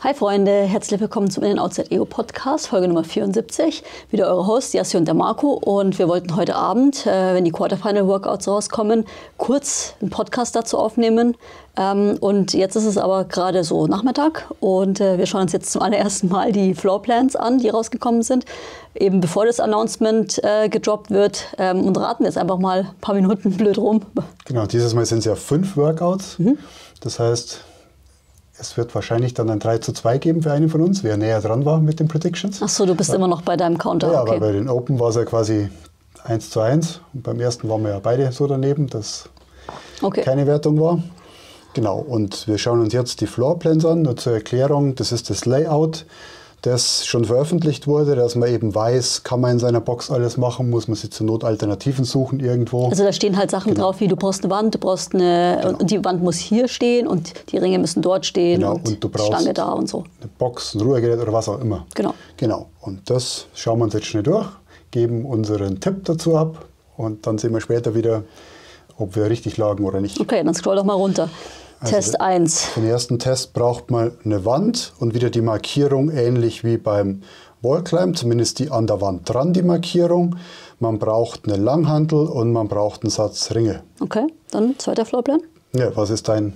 Hi Freunde, herzlich willkommen zum In Outside Ego Podcast, Folge Nummer 74. Wieder eure Host, Jassi und der Marco. Und wir wollten heute Abend, äh, wenn die Quarterfinal Workouts rauskommen, kurz einen Podcast dazu aufnehmen. Ähm, und jetzt ist es aber gerade so Nachmittag und äh, wir schauen uns jetzt zum allerersten Mal die Floorplans an, die rausgekommen sind, eben bevor das Announcement äh, gedroppt wird ähm, und raten jetzt einfach mal ein paar Minuten blöd rum. Genau, dieses Mal sind es ja fünf Workouts. Mhm. Das heißt, es wird wahrscheinlich dann ein 3 zu 2 geben für einen von uns, wer näher dran war mit den Predictions. Ach so, du bist ja. immer noch bei deinem Counter. Ja, okay. aber bei den Open war es ja quasi 1 zu 1. Und beim ersten waren wir ja beide so daneben, dass okay. keine Wertung war. Genau, und wir schauen uns jetzt die Floorplans an. Nur zur Erklärung, das ist das Layout das schon veröffentlicht wurde, dass man eben weiß, kann man in seiner Box alles machen, muss man sich zur Not Alternativen suchen irgendwo. Also da stehen halt Sachen genau. drauf, wie du brauchst eine Wand, du brauchst eine, genau. und die Wand muss hier stehen und die Ringe müssen dort stehen genau. und, und du brauchst Stange da und so. Eine Box, ein Ruhegerät oder was auch immer. Genau. Genau. Und das schauen wir uns jetzt schnell durch, geben unseren Tipp dazu ab und dann sehen wir später wieder, ob wir richtig lagen oder nicht. Okay, dann scroll doch mal runter. Also Test 1. Für den ersten Test braucht man eine Wand und wieder die Markierung ähnlich wie beim Wallclimb, zumindest die an der Wand dran, die Markierung. Man braucht eine Langhantel und man braucht einen Satz Ringe. Okay, dann zweiter Floorplan. Ja, was ist dein?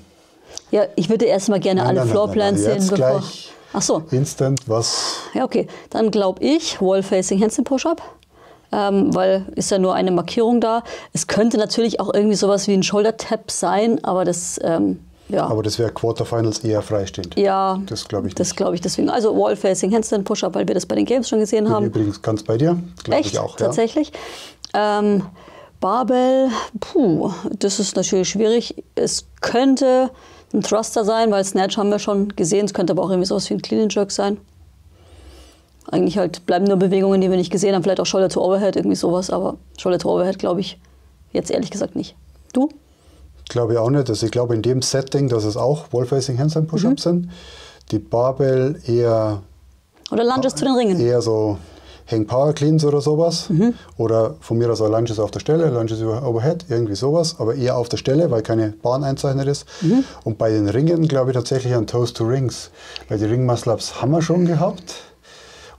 Ja, ich würde erstmal gerne nein, alle nein, Floorplans nein, sehen, bevor. Gleich Ach so. Instant, was? Ja, okay. Dann glaube ich Wall Facing Handstand Push-Up ähm, weil ist ja nur eine Markierung da. Es könnte natürlich auch irgendwie sowas wie ein Shoulder Tap sein, aber das ähm, ja. Aber das wäre Quarterfinals eher freistehend. Ja, das glaube ich. Nicht. Das glaube ich deswegen. Also Wall Facing Handstand Push-Up, weil wir das bei den Games schon gesehen haben. Übrigens ganz bei dir, glaube ich auch. Tatsächlich. Ja. Ähm, Barbell, puh, das ist natürlich schwierig. Es könnte ein Thruster sein, weil Snatch haben wir schon gesehen. Es könnte aber auch irgendwie sowas wie ein Clean Jerk sein eigentlich halt bleiben nur Bewegungen, die wir nicht gesehen haben. Vielleicht auch Shoulder to Overhead, irgendwie sowas. Aber Shoulder to Overhead glaube ich jetzt ehrlich gesagt nicht. Du? Glaube ich auch nicht. Also ich glaube in dem Setting, dass es auch Wall-Facing Handstand Push-Ups mhm. sind. Die Barbell eher... Oder Lunges zu den Ringen. Eher so Hang Power Cleans oder sowas. Mhm. Oder von mir aus auch Lunges auf der Stelle, Lunges über Overhead, irgendwie sowas. Aber eher auf der Stelle, weil keine Bahn einzeichnet ist. Mhm. Und bei den Ringen glaube ich tatsächlich an Toes to Rings. Weil die Ring Muscle Ups haben wir schon gehabt.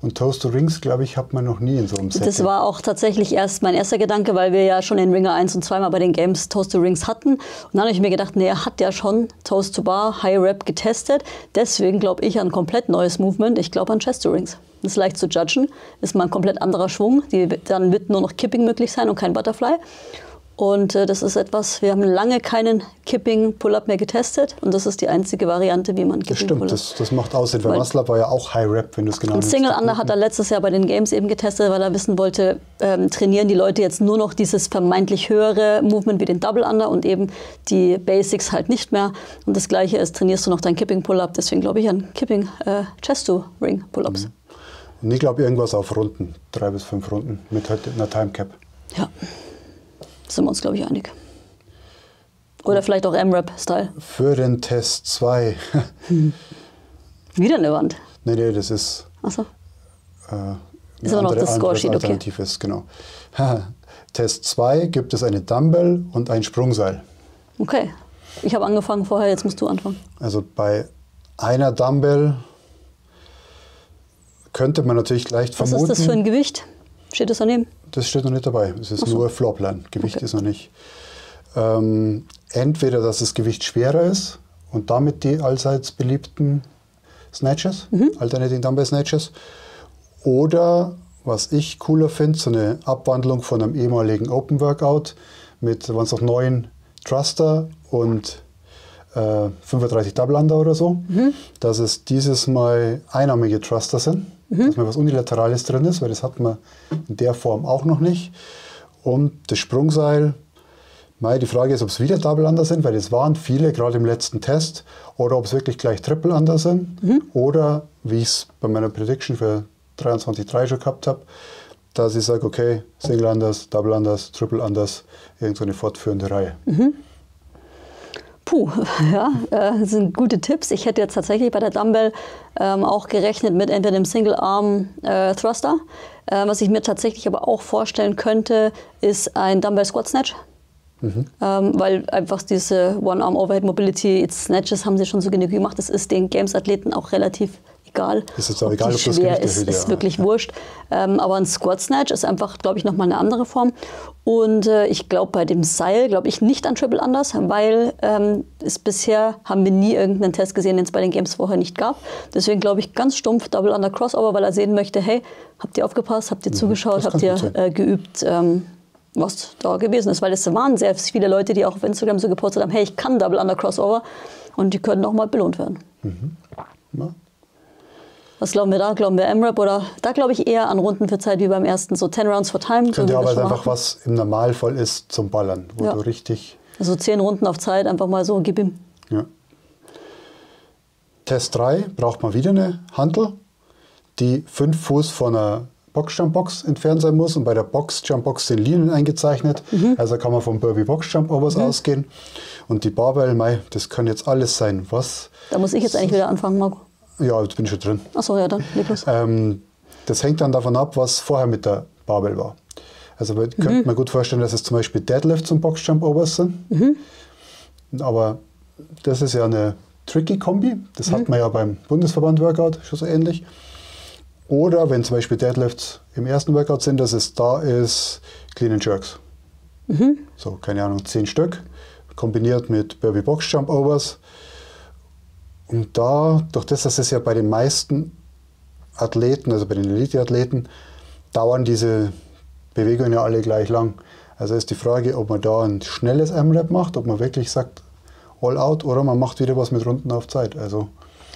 Und Toast to Rings, glaube ich, hat man noch nie in so einem Set. Das war auch tatsächlich erst mein erster Gedanke, weil wir ja schon in Ringer 1 und 2 mal bei den Games Toast to Rings hatten. Und dann habe ich mir gedacht, nee, er hat ja schon Toast to Bar, High Rap getestet. Deswegen glaube ich an ein komplett neues Movement. Ich glaube an Chest to Rings. Das ist leicht zu judgen. Ist mal ein komplett anderer Schwung. Die, dann wird nur noch Kipping möglich sein und kein Butterfly. Und äh, das ist etwas, wir haben lange keinen Kipping Pull-Up mehr getestet und das ist die einzige Variante, wie man Kipping Pull-Up. Das stimmt, das, das macht Aussehen, weil Muscle war ja auch High Rap, wenn du es genau nimmst. Single Under hat er letztes Jahr bei den Games eben getestet, weil er wissen wollte, ähm, trainieren die Leute jetzt nur noch dieses vermeintlich höhere Movement wie den Double Under und eben die Basics halt nicht mehr. Und das gleiche ist, trainierst du noch dein Kipping Pull-Up, deswegen glaube ich an Kipping äh, Chest to Ring Pull-Ups. Mhm. Und ich glaube irgendwas auf Runden, drei bis fünf Runden mit einer Time Cap. Ja sind wir uns, glaube ich, einig. Oder vielleicht auch M-Rap-Style. Für den Test 2. hm. Wieder eine Wand? Nee, nee, das ist. Achso. Äh, ist aber noch das Score-Sheet, okay. ist, genau. Test 2 gibt es eine Dumbbell und ein Sprungseil. Okay. Ich habe angefangen vorher, jetzt musst du anfangen. Also bei einer Dumbbell könnte man natürlich leicht Was vermuten. Was ist das für ein Gewicht? Steht das daneben? Das steht noch nicht dabei. Es ist so. nur Floorplan. Gewicht okay. ist noch nicht. Ähm, entweder, dass das Gewicht schwerer ist und damit die allseits beliebten Snatches, mhm. Alternating Dumbbell Snatches, oder was ich cooler finde, so eine Abwandlung von einem ehemaligen Open Workout mit, waren es noch neun Thruster und äh, 35 Double Under oder so, mhm. dass es dieses Mal einarmige Thruster sind mhm. dass mal was Unilaterales drin ist, weil das hat man in der Form auch noch nicht. Und das Sprungseil, Mei, die Frage ist, ob es wieder Double Under sind, weil es waren viele, gerade im letzten Test, oder ob es wirklich gleich Triple Under sind. Mhm. Oder, wie ich es bei meiner Prediction für 23,3 schon gehabt habe, dass ich sage, okay, Single Unders, Double Unders, Triple Unders, irgend so eine fortführende Reihe. Mhm. Puh, ja, äh, sind gute Tipps. Ich hätte jetzt tatsächlich bei der Dumbbell ähm, auch gerechnet mit entweder dem Single Arm äh, Thruster. Äh, was ich mir tatsächlich aber auch vorstellen könnte, ist ein Dumbbell Squat Snatch. Mhm. Ähm, weil einfach diese One-Arm-Overhead-Mobility, Snatches haben sie schon so genug gemacht. Das ist den Games-Athleten auch relativ egal. Ist jetzt auch egal, ob das schwer ist, ist wirklich ja. wurscht. Ähm, aber ein Squat Snatch ist einfach, glaube ich, nochmal eine andere Form. Und äh, ich glaube, bei dem Seil glaube ich nicht an Triple Unders, weil ähm, es bisher haben wir nie irgendeinen Test gesehen, den es bei den Games vorher nicht gab. Deswegen glaube ich ganz stumpf Double Under Crossover, weil er sehen möchte, hey, habt ihr aufgepasst, habt ihr mhm, zugeschaut, habt ihr äh, geübt. Ähm, was da gewesen ist, weil es waren sehr viele Leute, die auch auf Instagram so gepostet haben, hey, ich kann Double Under Crossover und die können auch mal belohnt werden. Mhm. Ja. Was glauben wir da? Glauben wir M-Rap oder da glaube ich eher an Runden für Zeit wie beim ersten, so 10 Rounds for Time. Könnte so aber einfach was im Normalfall ist zum Ballern, wo ja. du richtig. Also 10 Runden auf Zeit, einfach mal so, gib ihm. Ja. Test 3 braucht man wieder eine Hantel, die 5 Fuß von einer Boxjumpbox entfernt sein muss und bei der Box-Jumpbox sind Linien eingezeichnet. Mhm. Also kann man vom Burby Box-Jump Overs mhm. ausgehen. Und die Barbell, mei, das kann jetzt alles sein. Was? Da muss ich jetzt eigentlich wieder anfangen, Marco. Ja, jetzt bin ich schon drin. Achso, ja, dann leg los. Ähm, das hängt dann davon ab, was vorher mit der Barbell war. Also man mhm. könnte mir gut vorstellen, dass es zum Beispiel Deadlifts und Boxjump Overs sind. Mhm. Aber das ist ja eine tricky Kombi. Das mhm. hat man ja beim Bundesverband Workout schon so ähnlich. Oder wenn zum Beispiel Deadlifts im ersten Workout sind, dass es da ist Clean and Jerks. Mhm. So, keine Ahnung, zehn Stück, kombiniert mit Burpee Box Jump Overs. Und da, durch das, dass es ja bei den meisten Athleten, also bei den Elite-Athleten, dauern diese Bewegungen ja alle gleich lang. Also ist die Frage, ob man da ein schnelles M-Rap macht, ob man wirklich sagt All Out oder man macht wieder was mit Runden auf Zeit. Also,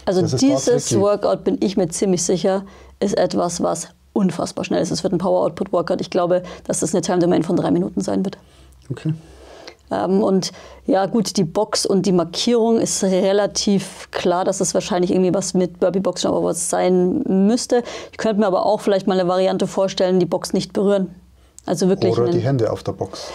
also dieses Workout bin ich mir ziemlich sicher, ist etwas, was unfassbar schnell ist. Es wird ein Power Output Workout. Ich glaube, dass das eine Time Domain von drei Minuten sein wird. Okay. Ähm, und ja, gut, die Box und die Markierung ist relativ klar, dass es wahrscheinlich irgendwie was mit Burpee Box Jump was sein müsste. Ich könnte mir aber auch vielleicht mal eine Variante vorstellen, die Box nicht berühren. Also wirklich. Oder die Hände auf der Box.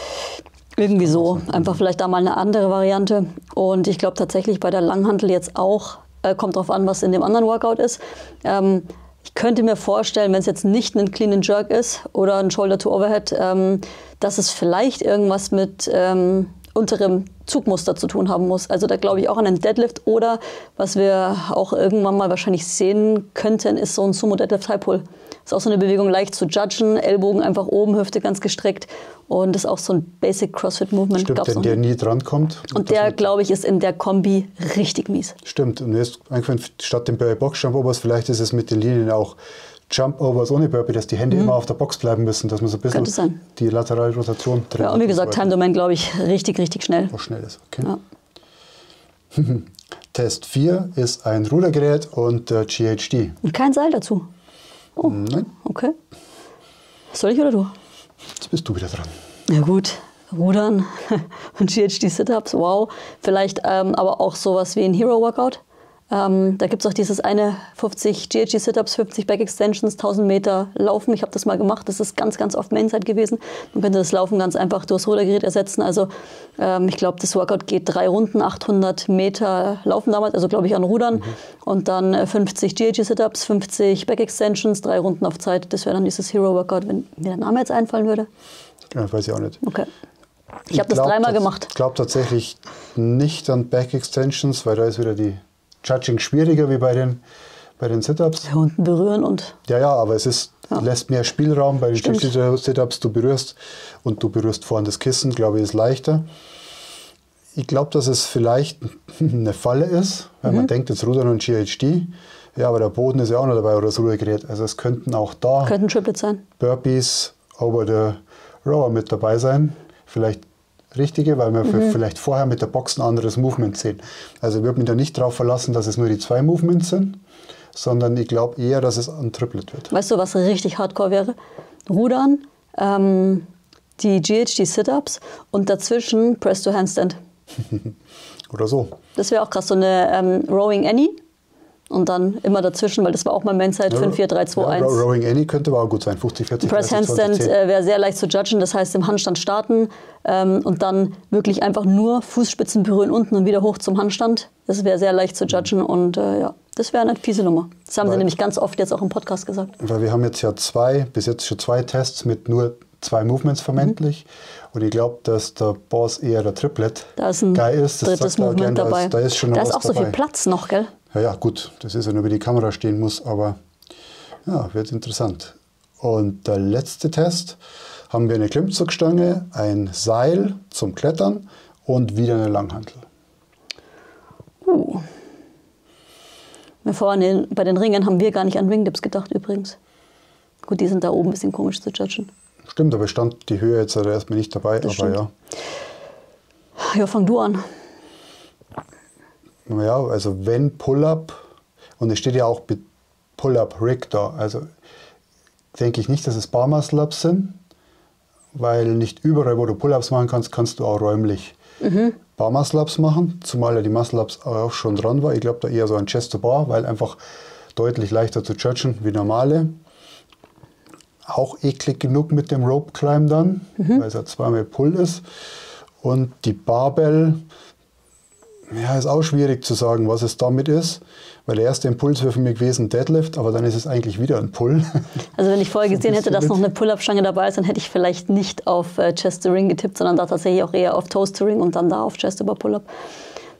Irgendwie so. Einfach vielleicht da mal eine andere Variante. Und ich glaube tatsächlich bei der Langhantel jetzt auch, äh, kommt drauf an, was in dem anderen Workout ist. Ähm, ich könnte mir vorstellen, wenn es jetzt nicht ein Clean and Jerk ist oder ein Shoulder to Overhead, ähm, dass es vielleicht irgendwas mit ähm, unterem Zugmuster zu tun haben muss. Also da glaube ich auch an einen Deadlift oder was wir auch irgendwann mal wahrscheinlich sehen könnten, ist so ein Sumo Deadlift High Pull. Ist auch so eine Bewegung leicht zu judgen, Ellbogen einfach oben, Hüfte ganz gestreckt und das ist auch so ein Basic CrossFit Movement. Stimmt, wenn der nie drankommt. Und, und der, glaube ich, ist in der Kombi richtig mies. Stimmt, und jetzt statt dem Burpee Box Jump Overs, vielleicht ist es mit den Linien auch Jump Overs ohne Burpee, dass die Hände mhm. immer auf der Box bleiben müssen, dass man so ein bisschen die laterale Rotation drin Ja, und wie gesagt, Time Domain, glaube ich, richtig, richtig schnell. Auch schnell ist, okay. Ja. Test 4 ist ein Rudergerät und äh, GHD. Und kein Seil dazu. Oh, Nein. Okay. Soll ich oder du? Jetzt bist du wieder dran. Ja gut, Rudern und GHD Sit-Ups, wow. Vielleicht ähm, aber auch sowas wie ein Hero Workout. Ähm, da gibt es auch dieses eine 50 GHG Sit-Ups, 50 Back Extensions, 1000 Meter Laufen. Ich habe das mal gemacht. Das ist ganz, ganz oft Mainside gewesen. Man könnte das Laufen ganz einfach durchs Rudergerät ersetzen. Also ähm, ich glaube, das Workout geht drei Runden, 800 Meter Laufen damals, also glaube ich an Rudern. Mhm. Und dann 50 GHG Sit-Ups, 50 Back Extensions, drei Runden auf Zeit. Das wäre dann dieses Hero Workout, wenn mir der Name jetzt einfallen würde. Ja, weiß ich auch nicht. Okay. Ich habe das dreimal gemacht. Ich glaube tatsächlich nicht an Back Extensions, weil da ist wieder die Judging schwieriger wie bei den, bei den Sit-Ups. Unten berühren und. Ja, ja, aber es ist, ja. lässt mehr Spielraum bei den Sit-Ups. Du berührst und du berührst vorne das Kissen, glaube ich, ist leichter. Ich glaube, dass es vielleicht eine Falle ist, weil mhm. man denkt, jetzt Rudern und GHD. Ja, aber der Boden ist ja auch noch dabei oder das Rudergerät. Also es könnten auch da könnten Triplets sein. Burpees over the Rower mit dabei sein. Vielleicht richtige, weil wir mhm. vielleicht vorher mit der Box ein anderes Movement sehen. Also ich würde mich da nicht darauf verlassen, dass es nur die zwei Movements sind, sondern ich glaube eher, dass es ein Triplet wird. Weißt du, was richtig hardcore wäre? Rudern, ähm, die GHD Sit-Ups und dazwischen Press to Handstand. Oder so. Das wäre auch krass, so eine ähm, Rowing Annie und dann immer dazwischen, weil das war auch mein Mainside 5, 4, 3, 2, 1. Rowing Any könnte aber auch gut sein, 50, 40, Press 30, Handstand äh, wäre sehr leicht zu judgen, das heißt im Handstand starten ähm, und dann wirklich einfach nur Fußspitzen berühren unten und wieder hoch zum Handstand. Das wäre sehr leicht zu judgen und äh, ja, das wäre eine fiese Nummer. Das haben weil, sie nämlich ganz oft jetzt auch im Podcast gesagt. Weil wir haben jetzt ja zwei, bis jetzt schon zwei Tests mit nur zwei Movements vermeintlich. Mhm. Und ich glaube, dass der Boss eher der Triplet da ist ein Guy ist. Das drittes Movement dabei. Da ist, da ist, da ist auch so viel Platz noch, gell? Ja, ja, gut. Das ist ja nur, wie die Kamera stehen muss, aber ja, wird interessant. Und der letzte Test haben wir eine Klimmzugstange, ein Seil zum Klettern und wieder eine Langhantel. Uh. Vorhin bei den Ringen haben wir gar nicht an Wingdips gedacht übrigens. Gut, die sind da oben ein bisschen komisch zu judgen. Stimmt, aber stand die Höhe jetzt erstmal nicht dabei, das aber stimmt. ja. Ja, fang du an. Ja, also wenn Pull-Up, und es steht ja auch Pull-Up-Rig da, also denke ich nicht, dass es Bar-Muscle-Ups sind, weil nicht überall, wo du Pull-Ups machen kannst, kannst du auch räumlich mhm. Bar-Muscle-Ups machen, zumal ja die Muscle-Ups auch schon dran war. Ich glaube da eher so ein Chest-to-Bar, weil einfach deutlich leichter zu judgen wie normale. Auch eklig genug mit dem Rope Climb dann, mhm. weil es ja zweimal Pull ist. Und die Barbell, ja, ist auch schwierig zu sagen, was es damit ist, weil der erste Impuls wäre für mich gewesen Deadlift, aber dann ist es eigentlich wieder ein Pull. Also wenn ich vorher gesehen hätte, dass noch eine Pull-Up-Stange dabei ist, dann hätte ich vielleicht nicht auf äh, Chest to Ring getippt, sondern da tatsächlich auch eher auf Toast to Ring und dann da auf Chest über Pull-Up.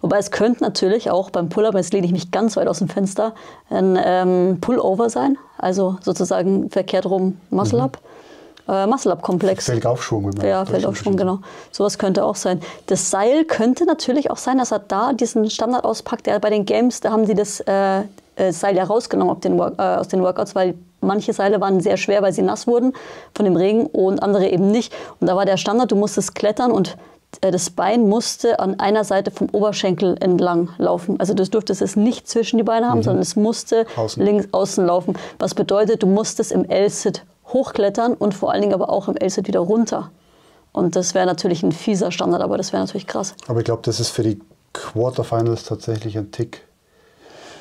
Wobei es könnte natürlich auch beim Pull-Up, jetzt lehne ich mich ganz weit aus dem Fenster, ein ähm, Pull-Over sein, also sozusagen verkehrt rum Muscle-Up. Mhm äh, Muscle-Up-Komplex. Feldaufschwung. Ja, Feldaufschwung, genau. Sowas könnte auch sein. Das Seil könnte natürlich auch sein, dass er da diesen Standard auspackt. Der bei den Games, da haben sie das äh, äh Seil ja rausgenommen den, äh, aus den Workouts, weil manche Seile waren sehr schwer, weil sie nass wurden von dem Regen und andere eben nicht. Und da war der Standard, du musstest klettern und äh, das Bein musste an einer Seite vom Oberschenkel entlang laufen. Also du durftest es nicht zwischen die Beine haben, mhm. sondern es musste außen. links außen laufen. Was bedeutet, du musstest im L-Sit hochklettern und vor allen Dingen aber auch im L-Sit wieder runter. Und das wäre natürlich ein fieser Standard, aber das wäre natürlich krass. Aber ich glaube, das ist für die Quarterfinals tatsächlich ein Tick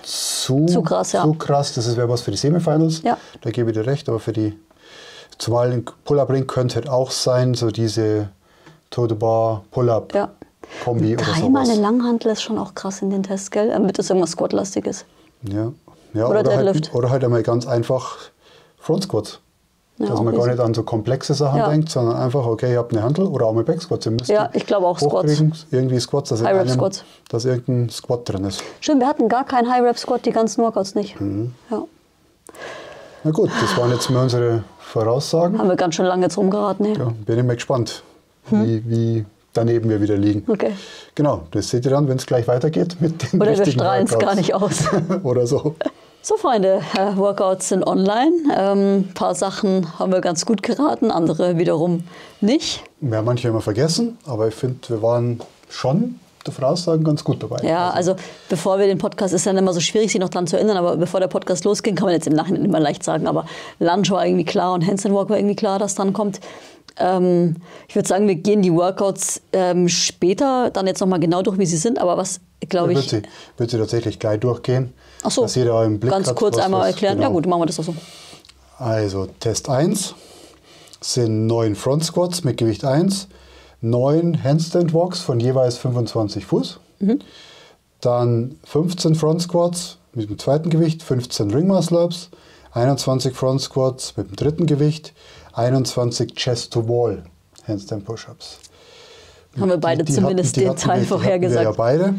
zu, zu krass. Ja. Zu krass. Das wäre was für die Semifinals. Ja. Da gebe ich dir recht. Aber für die, zumal ein Pull-Up-Ring könnte halt auch sein, so diese Toe-to-Bar Pull-Up. Ja. Kombi oder Dreimal eine Langhantel ist schon auch krass in den Tests, gell? Damit es irgendwas Squat-lastiges. Ja. ja. Oder, oder Deadlift. Halt, oder halt einmal ganz einfach Front Squats. Dass man gar nicht an so komplexe Sachen denkt, sondern einfach, okay, ich habe eine Handel oder auch mit Backsquats. Ihr müsst ja, ich glaube auch Squats. Irgendwie Squats, dass, High Squats. dass irgendein Squat drin ist. Stimmt, wir hatten gar keinen High-Rep-Squat, die ganzen Workouts nicht. Mhm. Ja. Na gut, das waren jetzt mal unsere Voraussagen. Haben wir ganz schön lange jetzt rumgeraten. Ja, bin ich mal gespannt, hm. wie, wie daneben wir wieder liegen. Okay. Genau, das seht ihr dann, wenn es gleich weitergeht mit den Oder wir strahlen es gar nicht aus. Oder so. So, Freunde, äh, Workouts sind online. Ein ähm, paar Sachen haben wir ganz gut geraten, andere wiederum nicht. Wir haben manche immer vergessen, aber ich finde, wir waren schon Voraussagen ganz gut dabei. Ja, also bevor wir den Podcast, ist ja immer so schwierig, sich noch daran zu erinnern, aber bevor der Podcast losging, kann man jetzt im Nachhinein immer leicht sagen, aber Lunch war irgendwie klar und Handstand Walk war irgendwie klar, dass dann kommt. Ähm, ich würde sagen, wir gehen die Workouts ähm, später dann jetzt nochmal genau durch, wie sie sind, aber was, glaube ich... Wird sie, wird sie tatsächlich gleich durchgehen. Ach so, dass jeder im Blick ganz hat, kurz was, einmal erklären. Genau. Ja gut, machen wir das auch so. Also Test 1 sind 9 Front Squats mit Gewicht 1, 9 Handstand Walks von jeweils 25 Fuß, mhm. dann 15 Front Squats mit dem zweiten Gewicht, 15 Ring Muscle Ups, 21 Front Squats mit dem dritten Gewicht, 21 Chest to Wall Handstand Push-Ups. Haben wir beide die, die zumindest hatten, den Teil vorhergesagt. Ja, beide.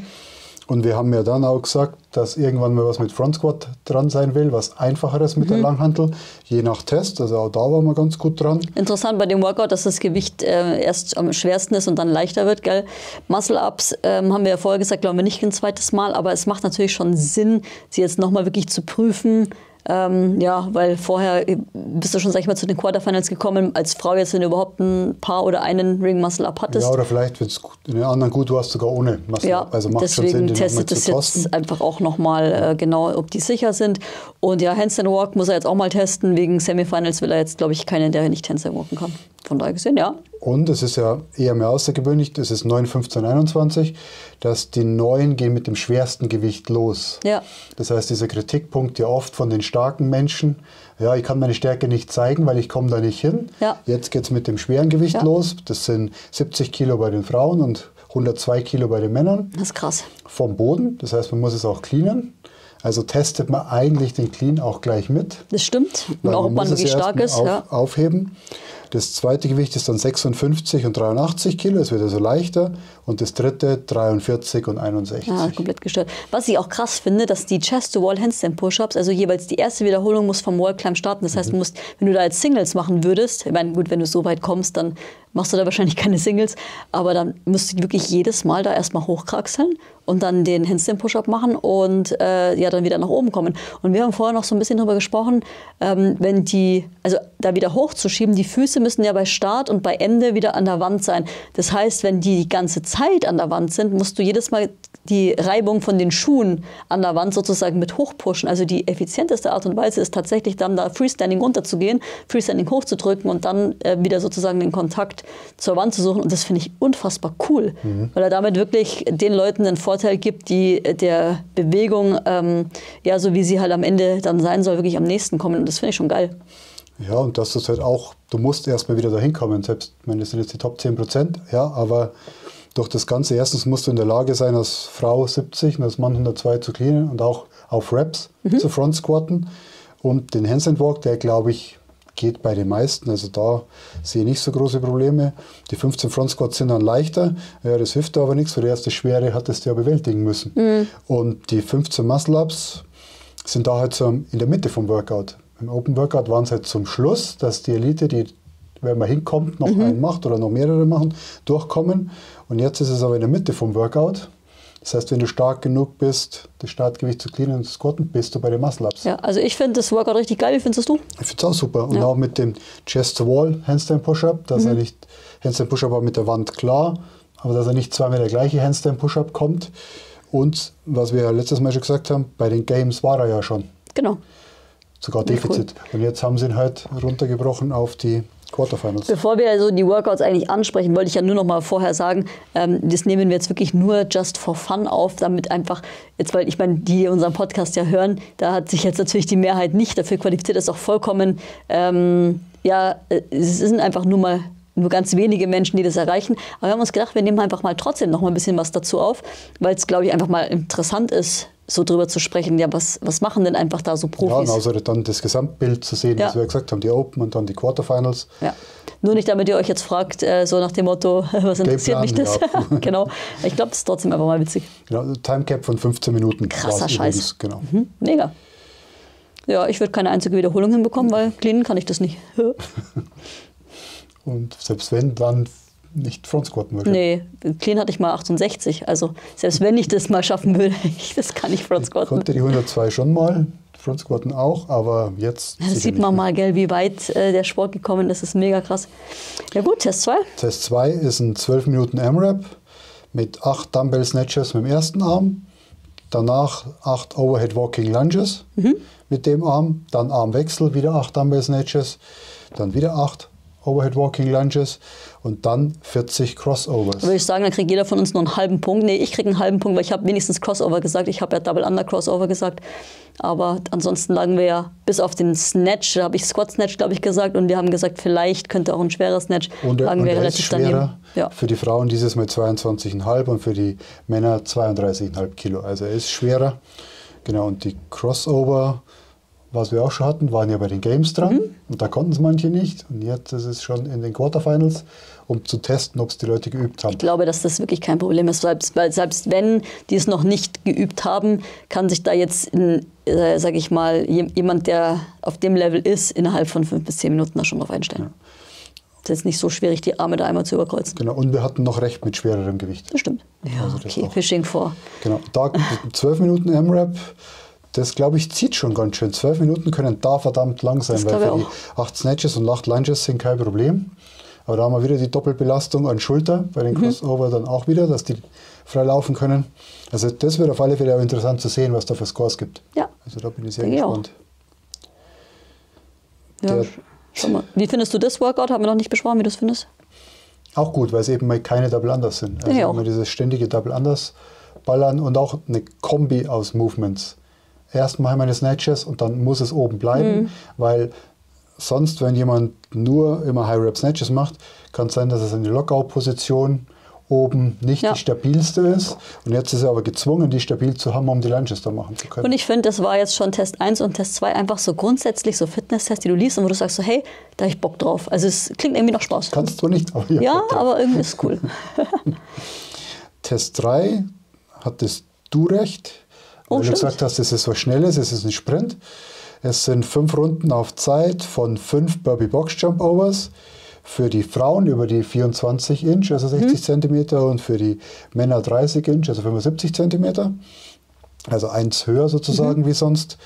Und wir haben ja dann auch gesagt, dass irgendwann mal was mit Front Squat dran sein will, was einfacheres mit mhm. der Langhantel, je nach Test. Also auch da waren wir ganz gut dran. Interessant bei dem Workout, dass das Gewicht äh, erst am schwersten ist und dann leichter wird. Gell? Muscle-Ups ähm, haben wir ja vorher gesagt, glauben wir nicht ein zweites Mal, aber es macht natürlich schon Sinn, sie jetzt nochmal wirklich zu prüfen ähm, ja, weil vorher bist du schon, sag ich mal, zu den Quarterfinals gekommen, als Frau jetzt, wenn du überhaupt ein Paar oder einen Ring Muscle Up hattest. Ja, oder vielleicht, wenn es in den anderen gut warst, sogar ohne Muscle ja, Up. Also macht deswegen schon Sinn, testet es jetzt einfach auch nochmal äh, genau, ob die sicher sind. Und ja, Handstand Walk muss er jetzt auch mal testen. Wegen Semifinals will er jetzt, glaube ich, keinen, der nicht Handstand walken kann. Von daher gesehen, ja. Und es ist ja eher mehr außergewöhnlich, das ist 9, 15, 21, dass die Neuen gehen mit dem schwersten Gewicht los. Ja. Das heißt, dieser Kritikpunkt ja oft von den starken Menschen, ja, ich kann meine Stärke nicht zeigen, weil ich komme da nicht hin. Ja. Jetzt geht es mit dem schweren Gewicht ja. los. Das sind 70 Kilo bei den Frauen und 102 Kilo bei den Männern. Das ist krass. Vom Boden, das heißt, man muss es auch cleanen. Also testet man eigentlich den Clean auch gleich mit. Das stimmt. Und auch, ob man wirklich stark ist. Auf, ja. Aufheben. Das zweite Gewicht ist dann 56 und 83 Kilo, es wird also leichter. Und das dritte 43 und 61. Ja, komplett gestört. Was ich auch krass finde, dass die Chest-to-Wall Handstand-Push-Ups, also jeweils die erste Wiederholung muss vom Wall-Climb starten. Das heißt, du musst, wenn du da als Singles machen würdest, ich meine, gut, wenn du so weit kommst, dann machst du da wahrscheinlich keine Singles, aber dann musst du wirklich jedes Mal da erstmal hochkraxeln und dann den Handstand-Push-Up machen und äh, ja, dann wieder nach oben kommen. Und wir haben vorher noch so ein bisschen darüber gesprochen, ähm, wenn die, also da wieder hochzuschieben, die Füße müssen ja bei Start und bei Ende wieder an der Wand sein. Das heißt, wenn die die ganze Zeit an der Wand sind, musst du jedes Mal die Reibung von den Schuhen an der Wand sozusagen mit hochpushen. Also die effizienteste Art und Weise ist tatsächlich dann da Freestanding runterzugehen, Freestanding hochzudrücken und dann äh, wieder sozusagen den Kontakt zur Wand zu suchen. Und das finde ich unfassbar cool, mhm. weil er damit wirklich den Leuten den Vorteil gibt, die der Bewegung, ähm, ja, so wie sie halt am Ende dann sein soll, wirklich am nächsten kommen. Und das finde ich schon geil. Ja, und das ist halt auch, du musst erstmal wieder dahin kommen. Selbst, ich meine, das sind jetzt die Top 10 Prozent, ja, aber durch das Ganze, erstens musst du in der Lage sein, als Frau 70 und als Mann 102 zu cleanen und auch auf Reps mhm. zu Front squatten. Und den Handstand Walk, der glaube ich geht bei den meisten, also da sehe ich nicht so große Probleme. Die 15 Front Squats sind dann leichter, ja, das hilft aber nichts, weil die erste Schwere hattest du ja bewältigen müssen. Mhm. Und die 15 Muscle Ups sind da halt so in der Mitte vom Workout. Im Open Workout waren es halt zum Schluss, dass die Elite, die wenn man hinkommt, noch mhm. einen macht oder noch mehrere machen, durchkommen. Und jetzt ist es aber in der Mitte vom Workout. Das heißt, wenn du stark genug bist, das Startgewicht zu cleanen und zu squatten, bist du bei den Muscle-Ups. Ja, also ich finde das Workout richtig geil. Wie findest du? Ich finde es auch super. Und ja. auch mit dem Chest-to-Wall Handstand Push-Up, dass mhm. er nicht, Handstand Push-Up war mit der Wand klar, aber dass er nicht zweimal der gleiche Handstand Push-Up kommt. Und was wir ja letztes Mal schon gesagt haben, bei den Games war er ja schon. Genau. Sogar Defizit. Cool. Und jetzt haben sie ihn halt runtergebrochen auf die Quarterfinals. Bevor wir also die Workouts eigentlich ansprechen, wollte ich ja nur noch mal vorher sagen, ähm, das nehmen wir jetzt wirklich nur just for fun auf, damit einfach, jetzt weil ich meine, die unseren Podcast ja hören, da hat sich jetzt natürlich die Mehrheit nicht dafür qualifiziert, das ist auch vollkommen, ähm, ja, es sind einfach nur mal nur ganz wenige Menschen, die das erreichen. Aber wir haben uns gedacht, wir nehmen einfach mal trotzdem noch mal ein bisschen was dazu auf, weil es, glaube ich, einfach mal interessant ist, so drüber zu sprechen, ja, was, was machen denn einfach da so Profis? Ja, also dann das Gesamtbild zu sehen, ja. was wir gesagt haben, die Open und dann die Quarterfinals. Ja. Nur nicht, damit ihr euch jetzt fragt, äh, so nach dem Motto, was interessiert mich das? Ja. genau. Ich glaube, das ist trotzdem einfach mal witzig. Genau, Timecap von 15 Minuten. Krasser Scheiß. genau. Mhm. Mega. Ja, ich würde keine einzige Wiederholung hinbekommen, weil cleanen kann ich das nicht. und selbst wenn, dann nicht Front squatten würde. Nee, clean hatte ich mal 68. Also selbst wenn ich das mal schaffen würde, das kann ich Front squatten. Ich konnte die 102 schon mal, Front squatten auch, aber jetzt. Ja, das sieht man mal, gell, wie weit äh, der Sport gekommen ist. Das ist mega krass. Ja gut, Test 2. Test 2 ist ein 12 Minuten M-Rap mit 8 Dumbbell Snatches mit dem ersten Arm. Danach 8 Overhead Walking Lunges mhm. mit dem Arm. Dann Armwechsel, wieder 8 Dumbbell Snatches. Dann wieder 8 Overhead Walking Lunges und dann 40 Crossovers. Würde ich sagen, dann kriegt jeder von uns nur einen halben Punkt. Nee, ich kriege einen halben Punkt, weil ich habe wenigstens Crossover gesagt. Ich habe ja Double Under Crossover gesagt. Aber ansonsten lagen wir ja bis auf den Snatch, da habe ich Squat Snatch, glaube ich, gesagt. Und wir haben gesagt, vielleicht könnte auch ein schwerer Snatch. Und, lagen und wir relativ daneben. Ja. Für die Frauen dieses Mal 22,5 und für die Männer 32,5 Kilo. Also er ist schwerer. Genau, und die Crossover was wir auch schon hatten, waren ja bei den Games dran mhm. und da konnten es manche nicht. Und jetzt ist es schon in den Quarterfinals, um zu testen, ob es die Leute geübt haben. Ich glaube, dass das wirklich kein Problem ist, selbst, weil selbst wenn die es noch nicht geübt haben, kann sich da jetzt, äh, sage ich mal, jemand, der auf dem Level ist, innerhalb von fünf bis zehn Minuten da schon drauf einstellen. Ja. Das ist nicht so schwierig, die Arme da einmal zu überkreuzen. Genau, und wir hatten noch recht mit schwererem Gewicht. Das stimmt. Ja, also okay, Fishing vor. Genau, da zwölf Minuten M-Rap das, glaube ich, zieht schon ganz schön. Zwölf Minuten können da verdammt lang sein, das weil für die acht Snatches und acht Lunges sind kein Problem. Aber da haben wir wieder die Doppelbelastung an Schulter, bei den mhm. Crossover mhm. dann auch wieder, dass die frei laufen können. Also das wird auf alle Fälle auch interessant zu sehen, was da für Scores gibt. Ja. Also da bin ich sehr Denke gespannt. Ja, schau mal. Wie findest du das Workout? Haben wir noch nicht besprochen, wie du es findest? Auch gut, weil es eben mal keine Double Unders sind. Also immer dieses ständige Double Unders ballern und auch eine Kombi aus Movements erst mache ich meine Snatches und dann muss es oben bleiben, mhm. weil sonst, wenn jemand nur immer High Rep Snatches macht, kann es sein, dass es in die Lockout-Position oben nicht Ja. die stabilste ist. Und jetzt ist er aber gezwungen, die stabil zu haben, um die Lunges da machen zu können. Und ich finde, das war jetzt schon Test 1 und Test 2 einfach so grundsätzlich so Fitnesstests, die du liest und wo du sagst so, hey, da habe ich Bock drauf. Also es klingt irgendwie nach Spaß. Kannst du nicht, aber ja. Ja, aber irgendwie ist cool. Test 3 hattest du recht, Oh, weil du stimmt. gesagt hast, es ist was Schnelles, es ist ein Sprint. Es sind fünf Runden auf Zeit von fünf Burpee Box Jump Overs. Für die Frauen über die 24 Inch, also 60 Mhm. Zentimeter, und für die Männer 30 Inch, also 75 Zentimeter. Also eins höher Mhm. sozusagen wie sonst.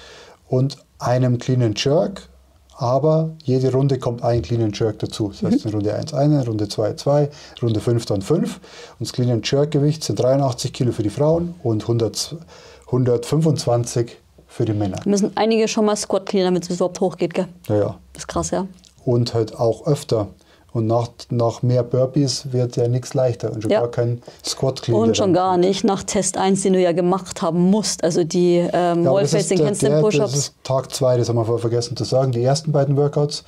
Und einem Clean and Jerk. Aber jede Runde kommt ein Clean and Jerk dazu. Das heißt, in Runde 1 eine, Runde 2 2, Runde 5 dann 5. Und das Clean and Jerk Gewicht sind 83 Kilo für die Frauen und 100, 125 für die Männer. Da müssen einige schon mal Squat clean, damit es überhaupt hochgeht, gell? Ja, ja. Das ist krass, ja. Und halt auch öfter. Und nach, nach mehr Burpees wird ja nichts leichter und schon Ja. gar kein Squat Clean. Und schon gar nicht nach Test 1, den du ja gemacht haben musst. Also die ähm, Ja, Wall-Facing der- Handstand der- Das Push-Ups. ist Tag 2, das haben wir vorher vergessen zu sagen. Die ersten beiden Workouts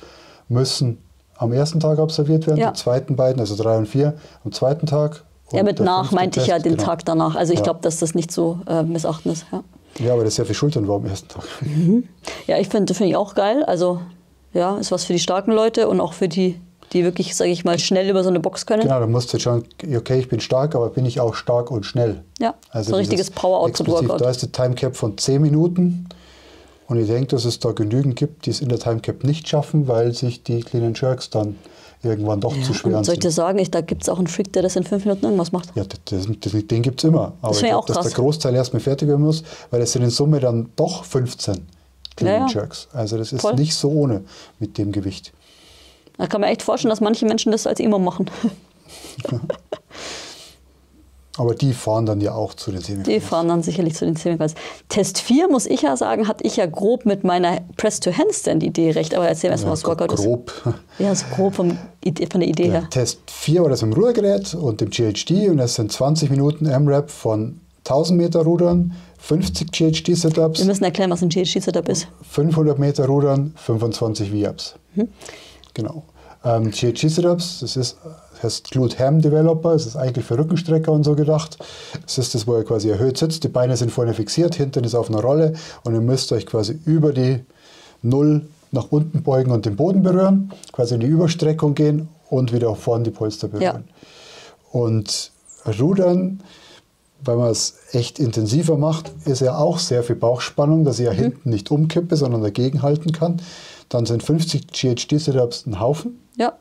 müssen am ersten Tag absolviert werden, Ja. die zweiten beiden, also 3 und 4, am zweiten Tag. Ja, mit nach meinte ich ja Test, den genau. Tag danach. Also ich Ja. glaube, dass das nicht so äh, missachten ist. Ja, Ja, aber das ist ja für Schultern war am ersten Tag. ja ich finde find ich auch geil. Also ja, ist was für die starken Leute und auch für die, die wirklich, sage ich mal, schnell über so eine Box können. Genau, da musst du schauen, okay, ich bin stark, aber bin ich auch stark und schnell. Ja, so ein richtiges Power-Output-Workout. Da ist die Timecap von 10 Minuten. Und ich denke, dass es da genügend gibt, die es in der Timecap nicht schaffen, weil sich die Clean and Jerks dann irgendwann doch zu schwer Und soll ich dir sagen, ich, da gibt es auch einen Freak, der das in fünf Minuten irgendwas macht. Ja, das, das, den gibt es immer. Aber Das ich glaube, auch dass krass. der Großteil erstmal fertig werden muss, weil es sind in Summe dann doch 15 Clean Ja, ja. Jerks. Also das ist Voll. nicht so ohne mit dem Gewicht. Da kann man echt vorstellen, dass manche Menschen das als immer machen. Aber die fahren dann ja auch zu den Semifinals. Die fahren dann sicherlich zu den Semifinals. Test 4, muss ich ja sagen, hatte ich ja grob mit meiner Press-to-Handstand-Idee recht. Aber erzähl erst mal, Ja, was Workout ist. grob. Ja, so grob vom von der Idee Ja, her. Test 4 war das im Rudergerät und im GHD und das sind 20 Minuten M-Rap von 1000 Meter Rudern, 50 GHD-Sit-Ups, Wir müssen erklären, was ein GHD-Setup ist. 500 Meter Rudern, 25 V-Ups. Mhm. Genau. Ähm, GHD-Sit-Ups, das ist, heißt Glute Ham Developer, das ist eigentlich für Rückenstrecker und so gedacht. Das ist das, wo ihr quasi erhöht sitzt, die Beine sind vorne fixiert, hinten ist auf einer Rolle und ihr müsst euch quasi über die Null nach unten beugen und den Boden berühren, quasi in die Überstreckung gehen und wieder auch vorne die Polster berühren. Und Rudern, weil man es echt intensiver macht, ist ja auch sehr viel Bauchspannung, dass ich ja hinten nicht umkippe, sondern dagegen halten kann. Dann sind 50 GHD-Sit-Ups ein Haufen, Ja.